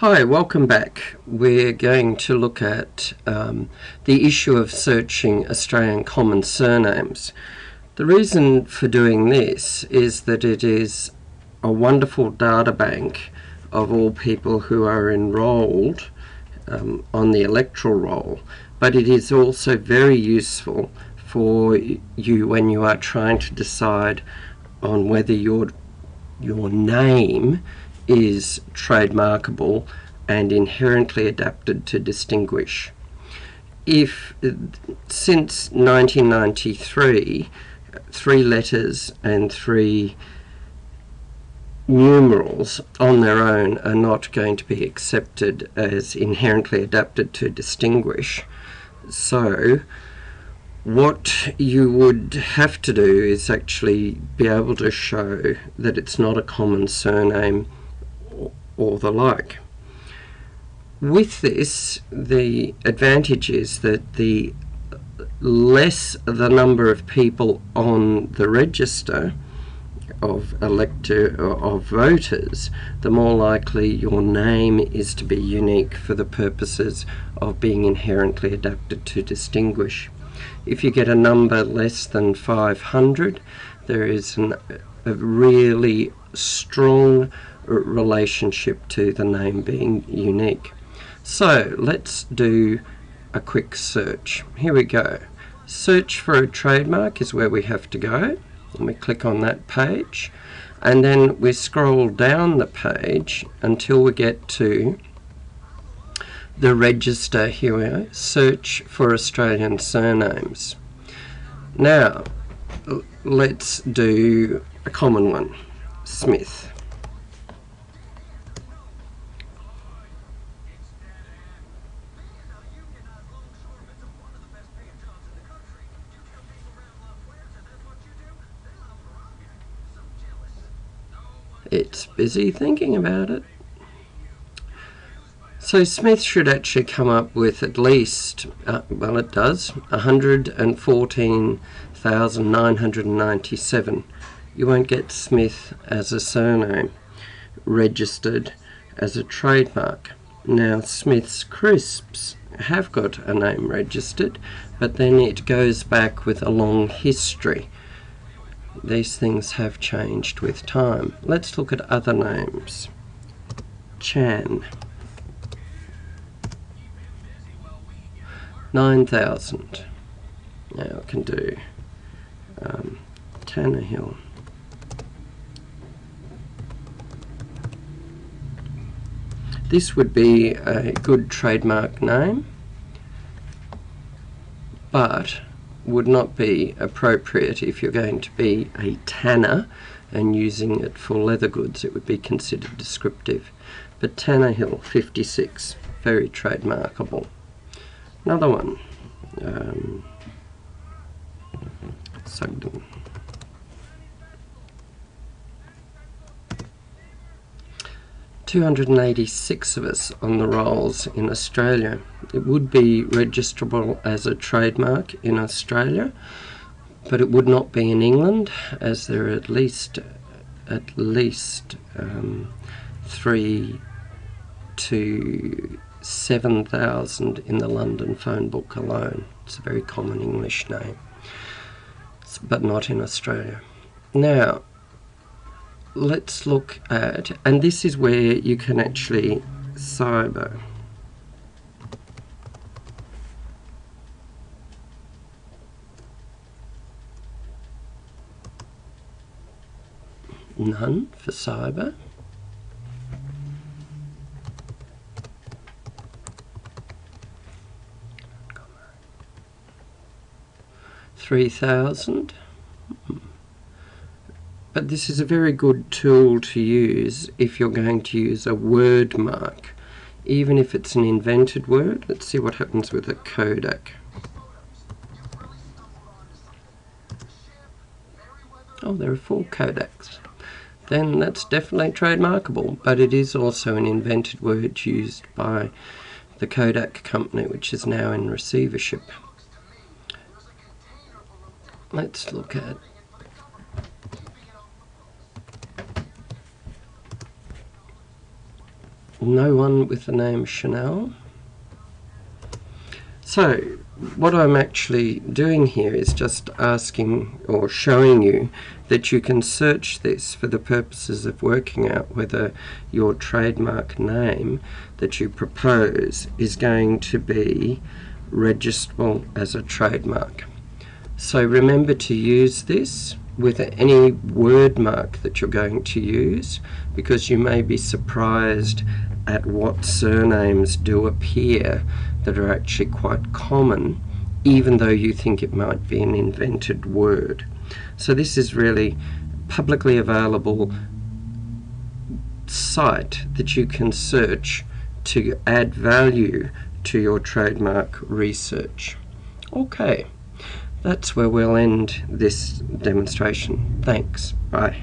Hi, welcome back. We're going to look at um, the issue of searching Australian common surnames. The reason for doing this is that it is a wonderful data bank of all people who are enrolled um, on the electoral roll, but it is also very useful for you when you are trying to decide on whether your your name is trademarkable and inherently adapted to distinguish. If since 1993, three letters and three numerals on their own are not going to be accepted as inherently adapted to distinguish. So, what you would have to do is actually be able to show that it's not a common surname or the like. With this, the advantage is that the less the number of people on the register of elector of voters, the more likely your name is to be unique for the purposes of being inherently adapted to distinguish. If you get a number less than 500, there is an, a really strong relationship to the name being unique. So let's do a quick search. Here we go. Search for a trademark is where we have to go. And we click on that page and then we scroll down the page until we get to the register here we are, search for Australian surnames. Now let's do a common one, Smith. It's busy thinking about it. So Smith should actually come up with at least, uh, well it does, 114,997. You won't get Smith as a surname registered as a trademark. Now Smith's Crisps have got a name registered, but then it goes back with a long history these things have changed with time. Let's look at other names. Chan. 9,000. Now I can do um, Tannehill. This would be a good trademark name, but would not be appropriate if you're going to be a tanner and using it for leather goods. It would be considered descriptive. But Tannehill 56, very trademarkable. Another one, um, Sugden. 286 of us on the rolls in Australia. It would be registrable as a trademark in Australia, but it would not be in England, as there are at least at least um, three to seven thousand in the London phone book alone. It's a very common English name, but not in Australia. Now, let's look at, and this is where you can actually cyber. None for cyber. Three thousand. But this is a very good tool to use if you're going to use a word mark, even if it's an invented word. Let's see what happens with a Kodak. Oh, there are four Kodaks. Then that's definitely trademarkable, but it is also an invented word used by the Kodak company, which is now in receivership. Let's look at no one with the name Chanel. So what I'm actually doing here is just asking or showing you that you can search this for the purposes of working out whether your trademark name that you propose is going to be registrable as a trademark. So remember to use this with any word mark that you're going to use because you may be surprised at what surnames do appear that are actually quite common even though you think it might be an invented word. So this is really publicly available site that you can search to add value to your trademark research. Okay, that's where we'll end this demonstration. Thanks. Bye.